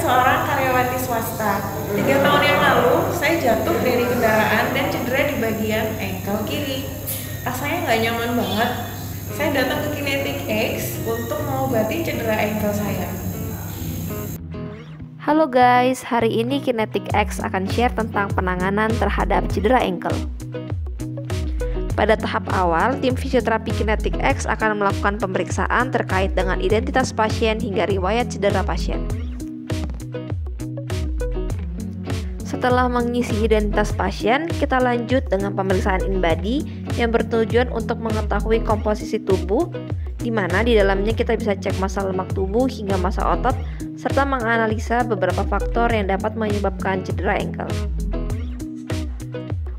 seorang karyawati swasta. Tiga tahun yang lalu, saya jatuh dari kendaraan dan cedera di bagian ankle kiri. Rasanya nggak nyaman banget. Saya datang ke Kinetic X untuk mengobati cedera ankle saya. Halo guys, hari ini Kinetic X akan share tentang penanganan terhadap cedera ankle. Pada tahap awal, tim fisioterapi Kinetic X akan melakukan pemeriksaan terkait dengan identitas pasien hingga riwayat cedera pasien. Setelah mengisi identitas pasien, kita lanjut dengan pemeriksaan in-body yang bertujuan untuk mengetahui komposisi tubuh, di mana di dalamnya kita bisa cek massa lemak tubuh hingga massa otot, serta menganalisa beberapa faktor yang dapat menyebabkan cedera ankle.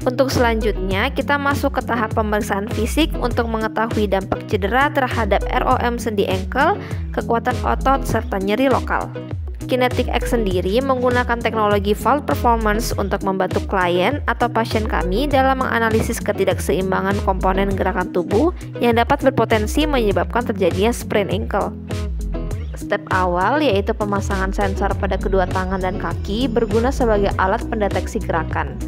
Untuk selanjutnya, kita masuk ke tahap pemeriksaan fisik untuk mengetahui dampak cedera terhadap ROM sendi ankle, kekuatan otot, serta nyeri lokal. Kinetic X sendiri menggunakan teknologi Vault Performance untuk membantu klien atau pasien kami dalam menganalisis ketidakseimbangan komponen gerakan tubuh yang dapat berpotensi menyebabkan terjadinya sprain ankle. Step awal yaitu pemasangan sensor pada kedua tangan dan kaki berguna sebagai alat pendeteksi gerakan.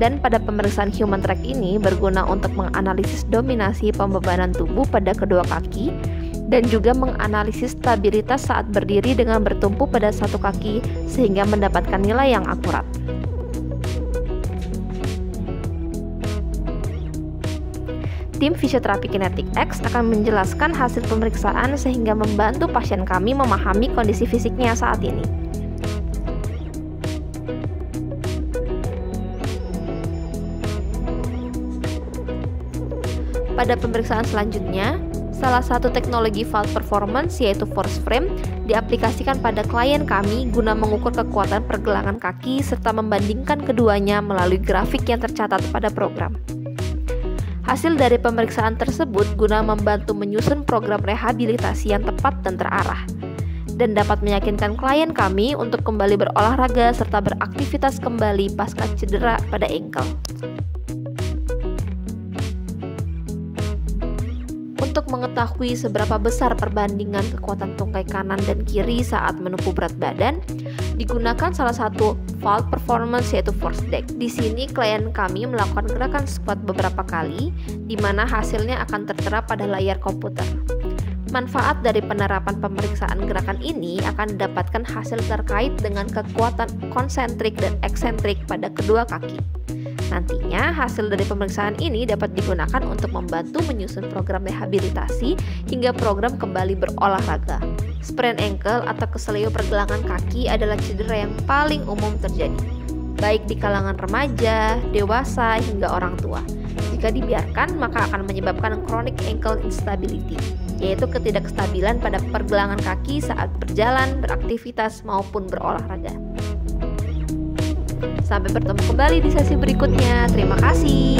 Dan pada pemeriksaan human track ini berguna untuk menganalisis dominasi pembebanan tubuh pada kedua kaki dan juga menganalisis stabilitas saat berdiri dengan bertumpu pada satu kaki sehingga mendapatkan nilai yang akurat. Tim fisioterapi kinetik X akan menjelaskan hasil pemeriksaan sehingga membantu pasien kami memahami kondisi fisiknya saat ini. Pada pemeriksaan selanjutnya, salah satu teknologi valve performance yaitu force frame diaplikasikan pada klien kami guna mengukur kekuatan pergelangan kaki serta membandingkan keduanya melalui grafik yang tercatat pada program. Hasil dari pemeriksaan tersebut guna membantu menyusun program rehabilitasi yang tepat dan terarah dan dapat meyakinkan klien kami untuk kembali berolahraga serta beraktivitas kembali pasca cedera pada ankle. Untuk mengetahui seberapa besar perbandingan kekuatan tungkai kanan dan kiri saat menempuh berat badan, digunakan salah satu vault performance yaitu force deck. Di sini klien kami melakukan gerakan squat beberapa kali, di mana hasilnya akan tertera pada layar komputer. Manfaat dari penerapan pemeriksaan gerakan ini akan didapatkan hasil terkait dengan kekuatan konsentrik dan eksentrik pada kedua kaki. Nantinya, hasil dari pemeriksaan ini dapat digunakan untuk membantu menyusun program rehabilitasi hingga program kembali berolahraga. Sprain ankle atau keseleo pergelangan kaki adalah cedera yang paling umum terjadi, baik di kalangan remaja, dewasa, hingga orang tua. Jika dibiarkan, maka akan menyebabkan chronic ankle instability, yaitu ketidakstabilan pada pergelangan kaki saat berjalan, beraktivitas, maupun berolahraga. Sampai bertemu kembali di sesi berikutnya. Terima kasih.